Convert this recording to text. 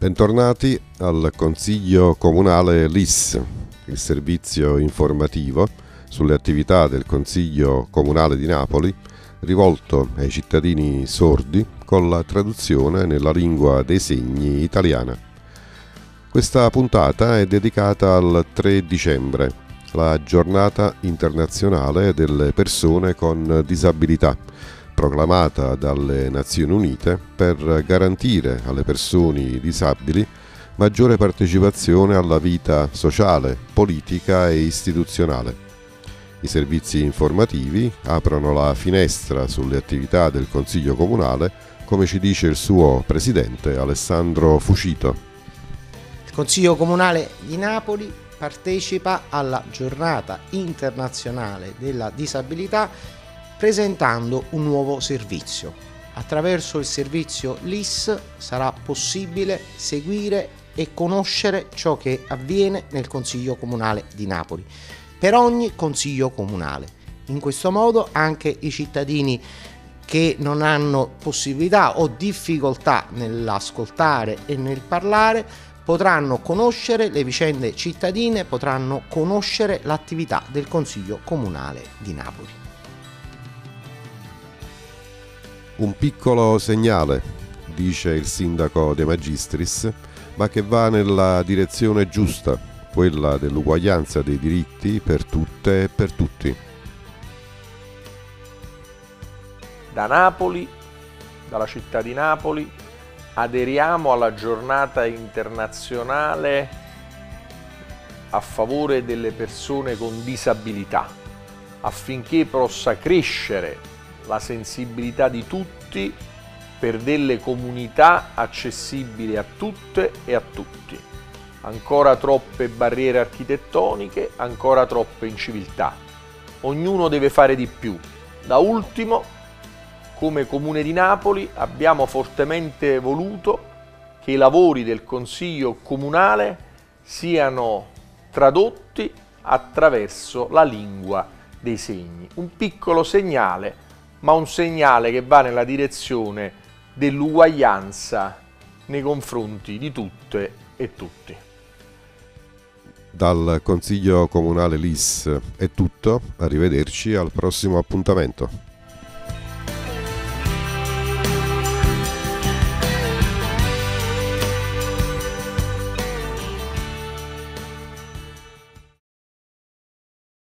Bentornati al Consiglio Comunale LIS, il servizio informativo sulle attività del Consiglio Comunale di Napoli, rivolto ai cittadini sordi con la traduzione nella lingua dei segni italiana. Questa puntata è dedicata al 3 dicembre, la giornata internazionale delle persone con disabilità proclamata dalle Nazioni Unite per garantire alle persone disabili maggiore partecipazione alla vita sociale, politica e istituzionale. I servizi informativi aprono la finestra sulle attività del Consiglio Comunale, come ci dice il suo presidente Alessandro Fucito. Il Consiglio Comunale di Napoli partecipa alla giornata internazionale della disabilità presentando un nuovo servizio. Attraverso il servizio LIS sarà possibile seguire e conoscere ciò che avviene nel Consiglio Comunale di Napoli, per ogni Consiglio Comunale. In questo modo anche i cittadini che non hanno possibilità o difficoltà nell'ascoltare e nel parlare potranno conoscere le vicende cittadine, potranno conoscere l'attività del Consiglio Comunale di Napoli. Un piccolo segnale, dice il sindaco De Magistris, ma che va nella direzione giusta, quella dell'uguaglianza dei diritti per tutte e per tutti. Da Napoli, dalla città di Napoli, aderiamo alla giornata internazionale a favore delle persone con disabilità, affinché possa crescere la sensibilità di tutti per delle comunità accessibili a tutte e a tutti. Ancora troppe barriere architettoniche, ancora troppe inciviltà. Ognuno deve fare di più. Da ultimo, come Comune di Napoli, abbiamo fortemente voluto che i lavori del Consiglio Comunale siano tradotti attraverso la lingua dei segni. Un piccolo segnale ma un segnale che va nella direzione dell'uguaglianza nei confronti di tutte e tutti. Dal Consiglio Comunale LIS è tutto, arrivederci al prossimo appuntamento.